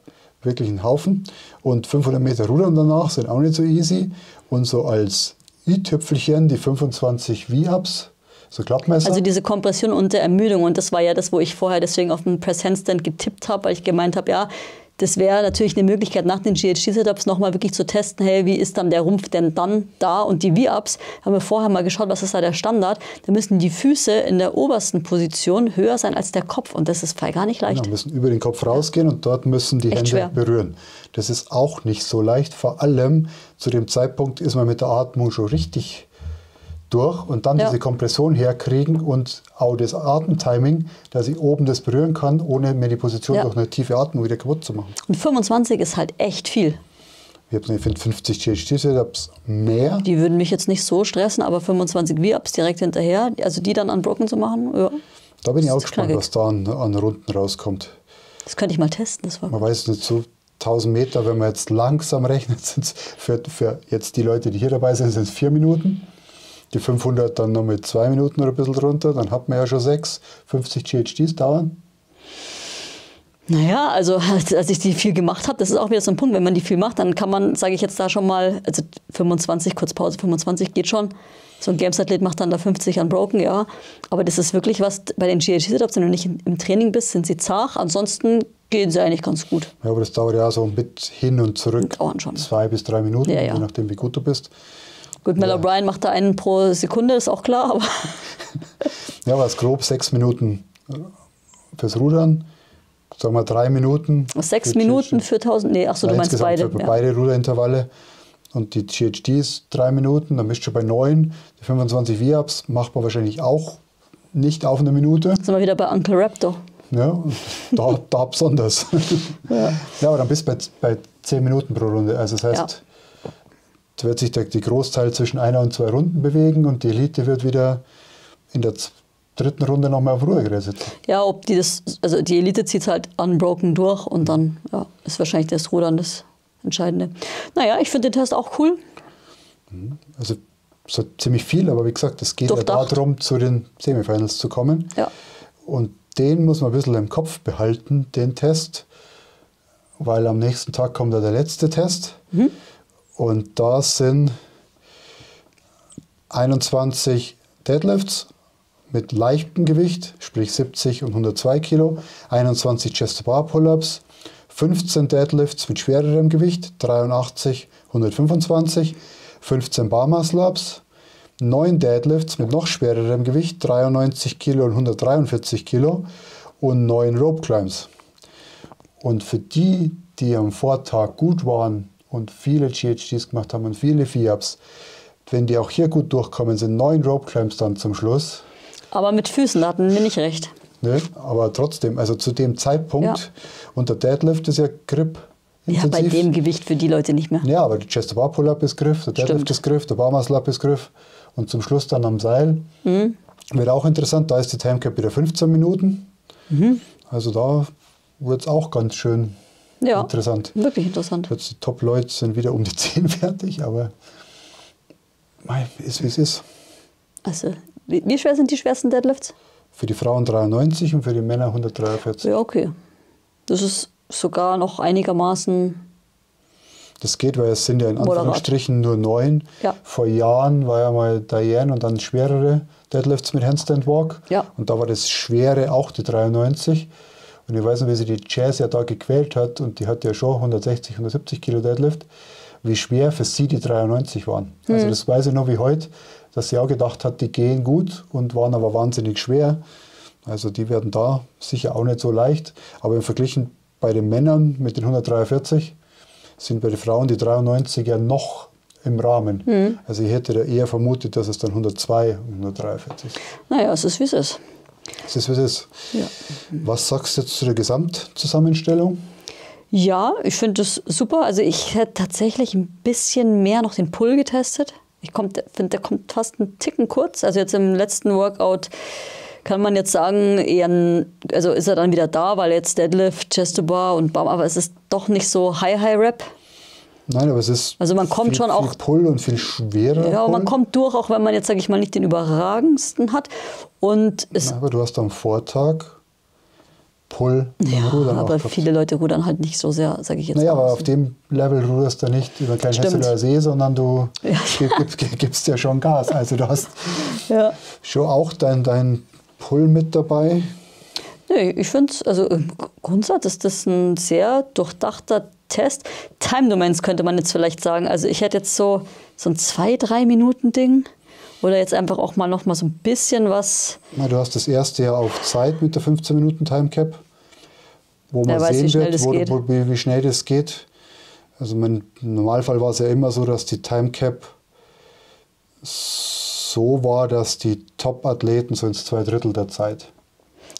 wirklich ein Haufen. Und 500 Meter Rudern danach sind auch nicht so easy. Und so als i-Tüpfelchen die 25 V-Ups, so Klappmesser. Also diese Kompression und der Ermüdung. Und das war ja das, wo ich vorher deswegen auf den Press-Handstand getippt habe, weil ich gemeint habe, ja, das wäre natürlich eine Möglichkeit, nach den GHD-Setups nochmal wirklich zu testen, hey, wie ist dann der Rumpf denn dann da? Und die V-Ups, haben wir vorher mal geschaut, was ist da der Standard? Da müssen die Füße in der obersten Position höher sein als der Kopf. Und das ist gar nicht leicht. Genau, müssen über den Kopf rausgehen und dort müssen die Echt Hände schwer. berühren. Das ist auch nicht so leicht. Vor allem zu dem Zeitpunkt ist man mit der Atmung schon richtig durch und dann Ja. diese Kompression herkriegen und auch das Atemtiming, dass ich oben das berühren kann, ohne mir die Position Ja. durch eine tiefe Atmung wieder kaputt zu machen. Und 25 ist halt echt viel. Ich finde 50 GHD-Setups mehr. Die würden mich jetzt nicht so stressen, aber 25 V-Ups direkt hinterher, also die dann unbroken zu machen, ja, Da bin ich auch gespannt, was da an, an Runden rauskommt. das könnte ich mal testen. Das war Man weiß es nicht so 1000 Meter, wenn man jetzt langsam rechnet, sind es für, für jetzt die Leute, die hier dabei sind, sind es vier Minuten. Die 500 dann noch mit zwei Minuten oder ein bisschen drunter, dann hat man ja schon sechs. 50 GHDs dauern. Naja, also als ich die viel gemacht habe, das ist auch wieder so ein Punkt, wenn man die viel macht, dann kann man, sage ich jetzt da schon mal, also 25, kurz Pause, 25 geht schon. So ein Games-Athlet macht dann da 50 unbroken, ja. Aber das ist wirklich was, bei den GHD-Setups, wenn du nicht im im Training bist, sind sie zart. Ansonsten gehen sie eigentlich ganz gut. Ja, aber das dauert ja so mit hin und zurück. Dauern schon. Zwei bis drei Minuten, Ja, ja. je nachdem, wie gut du bist. Gut, Mel O'Brien macht da einen pro Sekunde, ist auch klar, aber Ja, aber es grob sechs Minuten äh, fürs Rudern. Sagen wir drei Minuten. sechs Minuten für 1000, nee, ach so, du Ja, meinst beide. Für Ja. beide Ruderintervalle. Und die GHDs drei Minuten, dann bist du schon bei neun. Die 25 V-Ups macht man wahrscheinlich auch nicht auf eine Minute. Sind wir wieder bei Uncle Raptor. Ja, da, da besonders. Ja. Ja, aber dann bist du bei, bei 10 Minuten pro Runde. Also das heißt, wird sich der, die Großteil zwischen einer und zwei Runden bewegen und die Elite wird wieder in der dritten Runde nochmal auf Ruhegerät sitzen. Ja, ob die das, also die Elite zieht halt unbroken durch und dann ja, ist wahrscheinlich das Rudern das Entscheidende. Naja, ich finde den Test auch cool. Also so ziemlich viel, aber wie gesagt, es geht Durchdacht. ja darum, zu den Semifinals zu kommen. Ja. Und den muss man ein bisschen im Kopf behalten, den Test, weil am nächsten Tag kommt ja der letzte Test. Und da sind 21 Deadlifts mit leichtem Gewicht, sprich 70 und 102 Kilo, 21 Chest Bar Pull-ups, 15 Deadlifts mit schwererem Gewicht, 83, 125, 15 Bar Muscle Ups, 9 Deadlifts mit noch schwererem Gewicht, 93 Kilo und 143 Kilo und 9 Rope Climbs. Und für die, die am Vortag gut waren und viele GHDs gemacht haben und viele FIAPs, wenn die auch hier gut durchkommen, sind 9 Rope Climbs dann zum Schluss. Aber mit Füßen, hatten wir nicht recht. Ne? Aber trotzdem, also zu dem Zeitpunkt, Ja. und der Deadlift ist ja Grip. Ja, bei dem Gewicht für die Leute nicht mehr. Ja, aber die Chest Bar Pull-Up ist Griff, der Deadlift Stimmt. ist Griff, der Bar Muscle Up ist Griff und zum Schluss dann am Seil. Mhm. Wird auch interessant, da ist die Timecap wieder 15 Minuten. Mhm. Also da wird es auch ganz schön Ja, interessant. wirklich interessant. Jetzt die Top-Leute sind wieder um die 10 fertig, aber mei, ist wie es ist. Also, wie, wie schwer sind die schwersten Deadlifts? Für die Frauen 93 und für die Männer 143. Ja, okay. Das ist sogar noch einigermaßen. Das geht, weil es sind ja in Moderat. Anführungsstrichen nur neun. Ja. Vor Jahren war ja mal Diane und dann schwerere Deadlifts mit Handstand Walk. Ja. Und da war das Schwere auch die 93. Und ich weiß noch, wie sie die Jazz ja da gequält hat und die hat ja schon 160, 170 Kilo Deadlift, wie schwer für sie die 93 waren. Hm. Also das weiß ich noch wie heute, dass sie auch gedacht hat, die gehen gut und waren aber wahnsinnig schwer. Also die werden da sicher auch nicht so leicht. Aber im Verglichen bei den Männern mit den 143 sind bei den Frauen die 93 ja noch im Rahmen. Hm. Also ich hätte da eher vermutet, dass es dann 102 und 143 ist. Naja, es ist wie es ist. Es ist, wie es. Ja. Was sagst du jetzt zu der Gesamtzusammenstellung? Ja, ich finde das super. Also ich hätte tatsächlich ein bisschen mehr noch den Pull getestet. Ich finde, der kommt fast einen Ticken kurz. Also jetzt im letzten Workout kann man jetzt sagen, eher ein, also ist er dann wieder da, weil jetzt Deadlift, Chest to Bar und Bam, aber es ist doch nicht so High-High-Rap. Nein, aber es ist Also man kommt viel, schon auch- viel Pull und viel schwerer. Ja, Pull. man kommt durch, auch wenn man jetzt, sage ich mal, nicht den überragendsten hat. Und es, Aber du hast am Vortag Pull ja, Rudern aber gehabt. viele Leute rudern halt nicht so sehr, sage ich jetzt Naja, aber auf dem Level ruderst du nicht über kein Stimmt. Hesseler See, sondern du Ja. gibst, gibst, gibst ja schon Gas. Also du hast Ja. schon auch dein, dein Pull mit dabei. Nee, ich finde es, also im Grundsatz ist das ein sehr durchdachter Test. Time Domains könnte man jetzt vielleicht sagen. Also ich hätte jetzt so, so ein zwei, drei Minuten Ding. Oder jetzt einfach auch mal noch mal so ein bisschen was. Na, du hast das erste ja auf Zeit mit der 15 Minuten Timecap, wo man weiß, sehen wird, wo, wo, wie, schnell das geht. Also mein, im Normalfall war es ja immer so, dass die Timecap so war, dass die Top-Athleten so ins zwei Drittel der Zeit.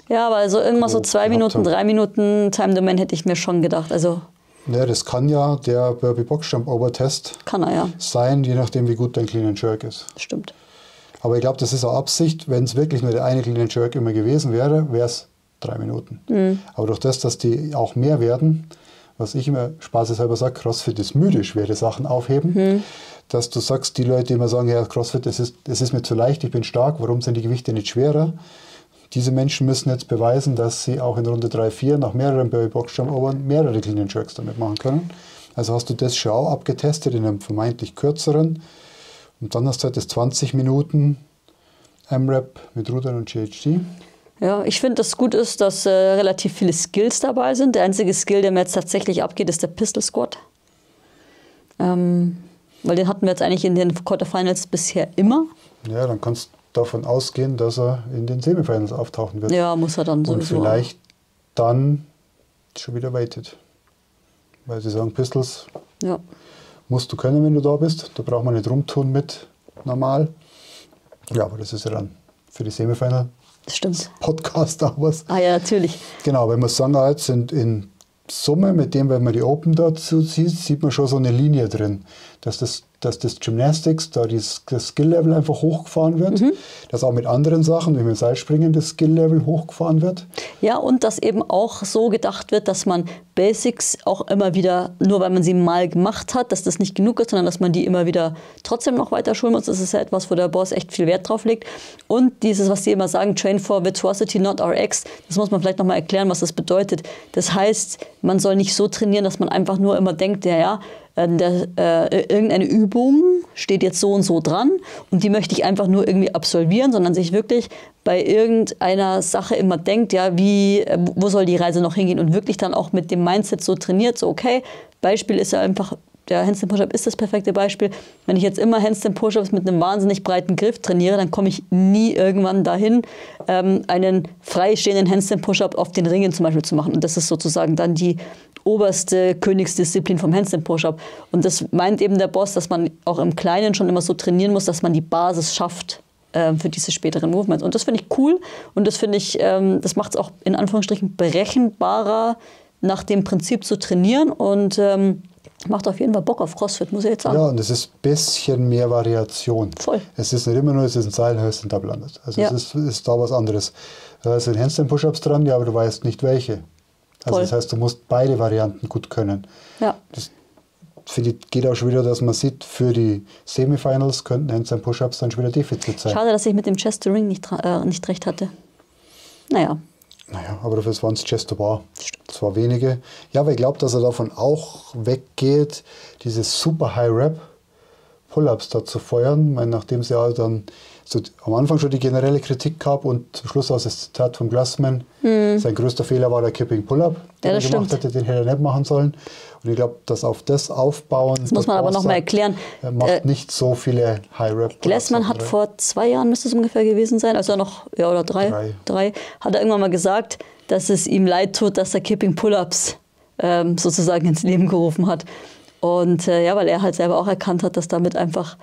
Ja, aber also irgendwas so zwei Minuten, drei Minuten Time Domain hätte ich mir schon gedacht. Also Ja, das kann ja der Burpee Box Jump Over Test kann er ja. sein, je nachdem, wie gut dein Clean and Jerk ist. Stimmt. Aber ich glaube, das ist auch Absicht. Wenn es wirklich nur der eine Clean and Jerk immer gewesen wäre, wäre es drei Minuten. Mhm. Aber durch das, dass die auch mehr werden, was ich immer spaßeshalber sage, CrossFit ist müde, schwere Sachen aufheben. Mhm. Dass du sagst, die Leute, die immer sagen, ja, CrossFit, das ist, das ist mir zu leicht, ich bin stark, warum sind die Gewichte nicht schwerer? Diese Menschen müssen jetzt beweisen, dass sie auch in Runde 3, 4 nach mehreren Burpee Box Jump Over mehrere Clean Jerks damit machen können. Also hast du das schon auch abgetestet in einem vermeintlich kürzeren. Und dann hast du halt das 20 Minuten M-Rap mit Rudern und GHD. Ja, ich finde, das gut ist, dass äh, relativ viele Skills dabei sind. Der einzige Skill, der mir jetzt tatsächlich abgeht, ist der Pistol Squat. Ähm, weil den hatten wir jetzt eigentlich in den Quarterfinals bisher immer. Ja, dann kannst du davon ausgehen, dass er in den Semifinals auftauchen wird. Ja, muss er dann und sowieso. vielleicht dann schon wieder weighted. Weil sie sagen, Pistols Ja. musst du können, wenn du da bist. Da braucht man nicht rumtun mit normal. Ja, aber das ist ja dann für die Semifinal Das stimmt. Podcast auch was. Ah ja, natürlich. Genau, wenn man sagen, ah, jetzt sind in Summe, mit dem, wenn man die Open dazu sieht, sieht man schon so eine Linie drin, dass das dass das Gymnastics, da das, Skill-Level einfach hochgefahren wird, mhm. dass auch mit anderen Sachen, wie mit Seilspringen, das Skill-Level hochgefahren wird. Ja, und dass eben auch so gedacht wird, dass man Basics auch immer wieder, nur weil man sie mal gemacht hat, dass das nicht genug ist, sondern dass man die immer wieder trotzdem noch weiter schulen muss. Das ist ja etwas, wo der Boss echt viel Wert drauf legt. Und dieses, was sie immer sagen, Train for Virtuosity, not RX, das muss man vielleicht nochmal erklären, was das bedeutet. Das heißt, man soll nicht so trainieren, dass man einfach nur immer denkt, ja, ja, ähm, der, äh, irgendeine Übung steht jetzt so und so dran und die möchte ich einfach nur irgendwie absolvieren, sondern sich wirklich bei irgendeiner Sache immer denkt, ja, wie, äh, wo soll die Reise noch hingehen und wirklich dann auch mit dem Mindset so trainiert, so okay, Beispiel ist ja einfach der Handstand Push-Up ist das perfekte Beispiel. Wenn ich jetzt immer Handstand Push-Ups mit einem wahnsinnig breiten Griff trainiere, dann komme ich nie irgendwann dahin, ähm, einen freistehenden Handstand Push-Up auf den Ringen zum Beispiel zu machen. Und das ist sozusagen dann die oberste Königsdisziplin vom Handstand Push-Up. Und das meint eben der Boss, dass man auch im Kleinen schon immer so trainieren muss, dass man die Basis schafft äh, für diese späteren Movements. Und das finde ich cool und das finde ich, ähm, das macht es auch in Anführungsstrichen berechenbarer, nach dem Prinzip zu trainieren und ähm, macht auf jeden Fall Bock auf CrossFit, muss ich jetzt sagen. Ja, und es ist ein bisschen mehr Variation. Voll. Es ist nicht immer nur, es ist ein Seil, es ist ein Double Under. Also ja. es ist, ist da was anderes. Da sind Handstand-Push-Ups dran, ja, aber du weißt nicht welche. Also Voll. das heißt, du musst beide Varianten gut können. Ja. Das finde ich, geht auch schon wieder, dass man sieht, für die Semifinals könnten Handstand Push-Ups dann schon wieder Defizit sein. Schade, dass ich mit dem Chest to Ring nicht, äh, nicht recht hatte. Naja. Naja, aber dafür waren es Chest to Bar. Zwar wenige. Ja, aber ich glaube, dass er davon auch weggeht, diese super High Rap Pull-Ups da zu feuern. Meine, nachdem sie ja dann so am Anfang schon die generelle Kritik gab und zum Schluss aus das Zitat von Glassman, mhm. sein größter Fehler war der Kipping Pull-Up, den ja, er gemacht hätte, den hätte er nicht machen sollen. Und ich glaube, dass auf das aufbauen. Das muss man aber nochmal erklären. macht äh, nicht so viele High-Rap. Glassman hat vor zwei Jahren, müsste es ungefähr gewesen sein, also noch, ja, oder drei, drei, drei, hat er irgendwann mal gesagt, dass es ihm leid tut, dass er Kipping Pull-Ups ähm, sozusagen ins Leben gerufen hat. Und äh, ja, weil er halt selber auch erkannt hat, dass damit einfach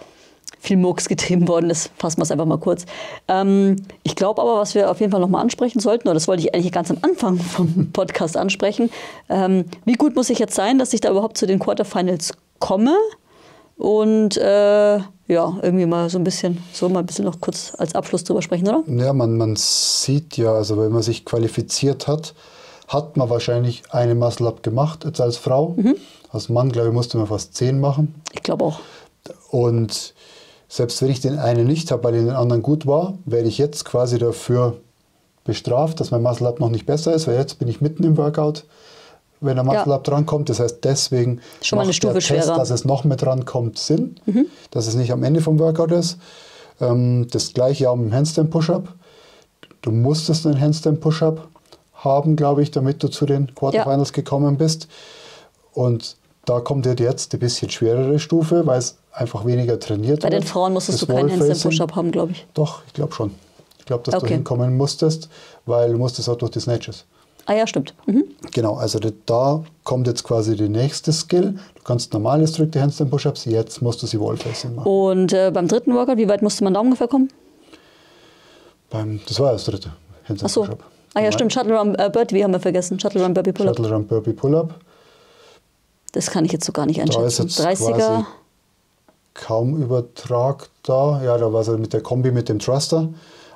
viel Murks getrieben worden ist. Fassen wir es einfach mal kurz. Ähm, ich glaube aber, was wir auf jeden Fall nochmal ansprechen sollten, oder das wollte ich eigentlich ganz am Anfang vom Podcast ansprechen, ähm, wie gut muss ich jetzt sein, dass ich da überhaupt zu den Quarterfinals komme? Und äh, ja, irgendwie mal so ein bisschen, so mal ein bisschen noch kurz als Abschluss drüber sprechen, oder? Ja, man, man sieht ja, also wenn man sich qualifiziert hat, hat man wahrscheinlich eine Muscle-Up gemacht, jetzt als Frau. Mhm. Als Mann, glaube ich, musste man fast zehn machen. Ich glaube auch. Und selbst wenn ich den einen nicht habe, weil ich den anderen gut war, werde ich jetzt quasi dafür bestraft, dass mein Muscle Up noch nicht besser ist, weil jetzt bin ich mitten im Workout, wenn der Muscle ja. Drankommt. Das heißt, deswegen Schon Stufe der schwerer. Test, dass es noch mit drankommt, Sinn, mhm. dass es nicht am Ende vom Workout ist. Ähm, das gleiche auch mit dem Handstand Push-Up. Du musstest einen Handstand Push-Up haben, glaube ich, damit du zu den Quarterfinals ja. gekommen bist. Und da kommt jetzt die bisschen schwerere Stufe, weil es einfach weniger trainiert Bei wird. Bei den Frauen musstest das du keinen Handstand-Push-Up haben, glaube ich. Doch, ich glaube schon. Ich glaube, dass okay. du hinkommen musstest, weil du musstest auch durch die Snatches. Ah ja, stimmt. Mhm. Genau, also da kommt jetzt quasi die nächste Skill. Du kannst normale strikte Handstand Push-Ups, jetzt musst du sie Wallfacing machen. Und äh, beim dritten Workout, wie weit musste man da ungefähr kommen? Beim, das war das dritte Handstand so. Ah ja, stimmt, Shuttle Run äh, Burpee haben wir vergessen. Shuttle Run Burpee Pull-Up. Shuttle Run Burpee Pull-Up. Das kann ich jetzt so gar nicht einschätzen. Da ist jetzt 30er. kaum Übertrag da. Ja, da war es mit der Kombi mit dem Thruster.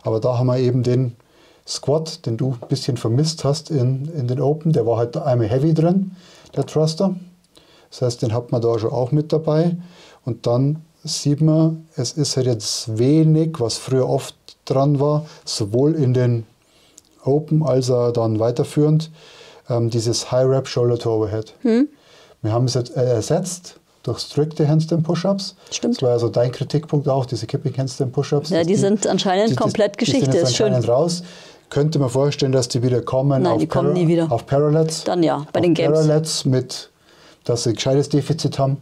Aber da haben wir eben den Squat, den du ein bisschen vermisst hast in, in den Open. Der war halt einmal heavy drin, der Thruster. Das heißt, den hat man da schon auch mit dabei. Und dann sieht man, es ist halt jetzt wenig, was früher oft dran war, sowohl in den Open als auch dann weiterführend, ähm, dieses High Rep Shoulder to Overhead. Hm. Wir haben es jetzt äh, ersetzt durch strikte Handstand Push-Ups. Stimmt. Das war also dein Kritikpunkt auch, diese Kipping Handstand Push-Ups. Ja, die, die, sind anscheinend die, komplett die, Geschichte. Die sind jetzt anscheinend raus. Könnte man vorstellen, dass die wieder kommen Nein, auf, die kommen nie wieder. auf Parallels. Dann ja, bei den Games. Parallels mit, dass sie ein gescheites Defizit haben.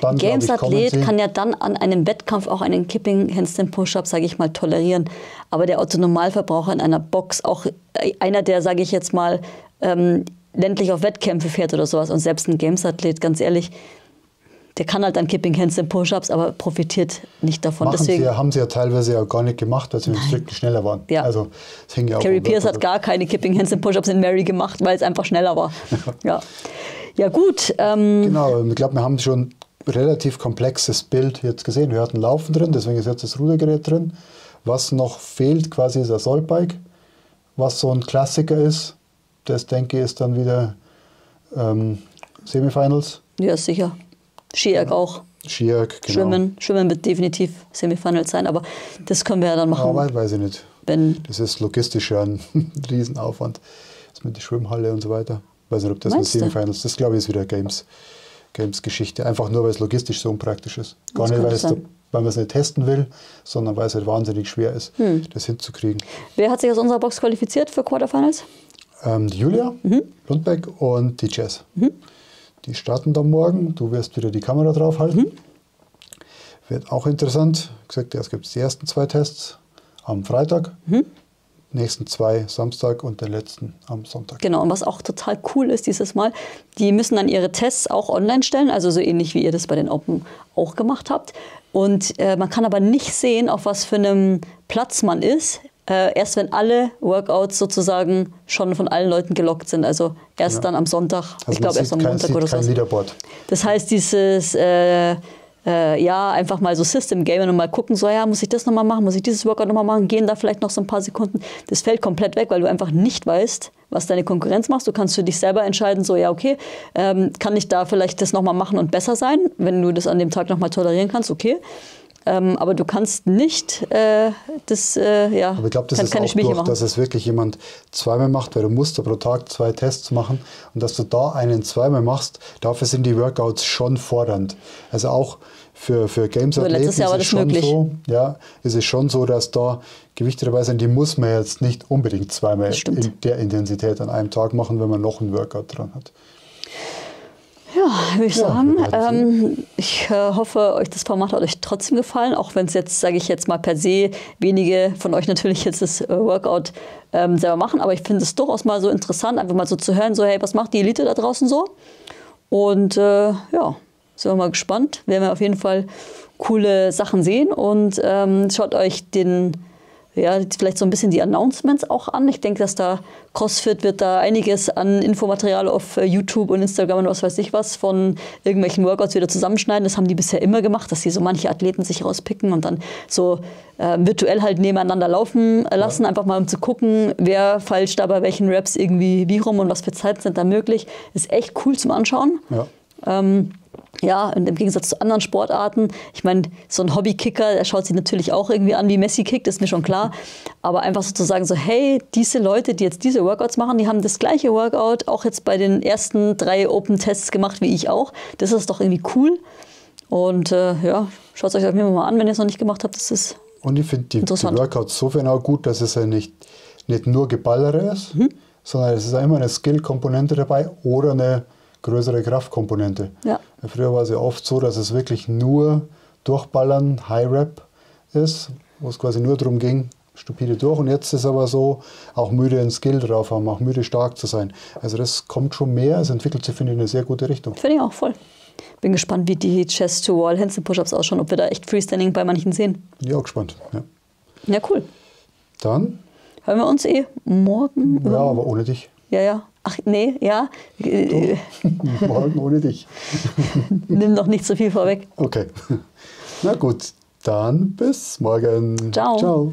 Dann, Games-Athlet kann ja dann an einem Wettkampf auch einen Kipping Handstand Push-Up, sage ich mal, tolerieren. Aber der Otto-Normalverbraucher in einer Box, auch einer, der, sage ich jetzt mal, ähm, ländlich auf Wettkämpfe fährt oder sowas und selbst ein Games-Athlet, ganz ehrlich, der kann halt dann Kipping Handstand Push-Ups, aber profitiert nicht davon. Machen Deswegen, sie ja, haben sie ja teilweise ja gar nicht gemacht, weil sie Nein. schneller waren. Ja. Also, das hing ja auch Carrie Pierce hat gar keine Kipping Handstand Push-Ups in Mary gemacht, weil es einfach schneller war. ja. ja, gut. Ähm, genau, ich glaube, wir haben schon relativ komplexes Bild jetzt gesehen. Wir hatten Laufen drin, deswegen ist jetzt das Rudergerät drin. Was noch fehlt quasi ist das Assault-Bike, was so ein Klassiker ist. Das denke ich ist dann wieder ähm, Semifinals. Ja, sicher. Skierg ja. auch. Skierg, genau. Schwimmen, Schwimmen wird definitiv Semifinals sein, aber das können wir ja dann machen. Aber weiß ich nicht. Wenn das ist logistisch ja ein Riesenaufwand. Das mit der Schwimmhalle und so weiter. Ich weiß nicht, ob das mit Semifinals, das glaube ich ist wieder Games. Games-Geschichte. Einfach nur, weil es logistisch so unpraktisch ist. Gar das nicht, weil, es da, weil man es nicht testen will, sondern weil es halt wahnsinnig schwer ist, hm. das hinzukriegen. Wer hat sich aus unserer Box qualifiziert für Quarterfinals? Ähm, die Julia mhm. Lundbeck und die Jess. Mhm. Die starten dann morgen. Du wirst wieder die Kamera draufhalten. Mhm. Wird auch interessant. Wie gesagt, erst gibt es die ersten zwei Tests am Freitag. Mhm nächsten zwei Samstag und den letzten am Sonntag. Genau, und was auch total cool ist dieses Mal, die müssen dann ihre Tests auch online stellen, also so ähnlich wie ihr das bei den Open auch gemacht habt. Und äh, man kann aber nicht sehen, auf was für einem Platz man ist, äh, erst wenn alle Workouts sozusagen schon von allen Leuten gelockt sind. Also erst ja. dann am Sonntag, also ich glaube erst am Montag oder so. Kein Leaderboard. Das heißt, dieses äh, äh, ja, einfach mal so System gamen und mal gucken, so ja, muss ich das nochmal machen, muss ich dieses Workout nochmal machen, gehen da vielleicht noch so ein paar Sekunden. Das fällt komplett weg, weil du einfach nicht weißt, was deine Konkurrenz macht. Du kannst für dich selber entscheiden, so ja, okay, ähm, kann ich da vielleicht das nochmal machen und besser sein, wenn du das an dem Tag nochmal tolerieren kannst, okay. Ähm, aber du kannst nicht äh, das, äh, ja, aber ich glaube, das kann, ist keine auch durch, machen. dass es wirklich jemand zweimal macht, weil du musst pro Tag zwei Tests machen und dass du da einen zweimal machst, dafür sind die Workouts schon fordernd. Also auch für, für Games-Athleten ist es schon möglich. so, ja, ist es schon so, dass da Gewichte dabei sind, die muss man jetzt nicht unbedingt zweimal in der Intensität an einem Tag machen, wenn man noch einen Workout dran hat. Ja, würde ich ja, sagen. Ähm, ich äh, hoffe, euch das Format hat euch trotzdem gefallen, auch wenn es jetzt, sage ich jetzt mal per se, wenige von euch natürlich jetzt das äh, Workout ähm, selber machen. Aber ich finde es durchaus mal so interessant, einfach mal so zu hören, so hey, was macht die Elite da draußen so? Und äh, ja, sind wir mal gespannt. Werden wir auf jeden Fall coole Sachen sehen und ähm, schaut euch den ja, vielleicht so ein bisschen die Announcements auch an. Ich denke, dass da CrossFit wird da einiges an Infomaterial auf äh, YouTube und Instagram und was weiß ich was von irgendwelchen Workouts wieder zusammenschneiden. Das haben die bisher immer gemacht, dass sie so manche Athleten sich rauspicken und dann so äh, virtuell halt nebeneinander laufen lassen, ja. einfach mal um zu gucken, wer falsch da bei welchen Raps irgendwie wie rum und was für Zeiten sind da möglich. Ist echt cool zum Anschauen. Ja. Ähm, ja, und im Gegensatz zu anderen Sportarten, ich meine, so ein Hobbykicker, der schaut sich natürlich auch irgendwie an, wie Messi kickt, ist mir schon klar. Aber einfach sozusagen so, hey, diese Leute, die jetzt diese Workouts machen, die haben das gleiche Workout auch jetzt bei den ersten drei Open-Tests gemacht, wie ich auch. Das ist doch irgendwie cool. Und äh, ja, schaut es euch auf jeden Fall mal an, wenn ihr es noch nicht gemacht habt. Das ist Und ich finde die, die Workouts sofern auch gut, dass es ja nicht, nicht nur Geballere ist, mhm. sondern es ist immer eine Skill-Komponente dabei oder eine größere Kraftkomponente. Ja. Früher war es ja oft so, dass es wirklich nur Durchballern, High Rap ist, wo es quasi nur darum ging, stupide durch. Und jetzt ist es aber so, auch müde einen Skill drauf haben, auch müde stark zu sein. Also das kommt schon mehr, es entwickelt sich, finde ich, in eine sehr gute Richtung. Finde ich auch voll. Bin gespannt, wie die Chest-to-Wall Handstand Push-Ups ausschauen, ob wir da echt Freestanding bei manchen sehen. Ja, auch gespannt. Ja, ja cool. Dann hören wir uns eh morgen. Ja, aber ohne dich. Ja, ja. Ach, nee, ja. Doch, morgen ohne dich. Nimm doch nicht so viel vorweg. Okay. Na gut, dann bis morgen. Ciao. Ciao.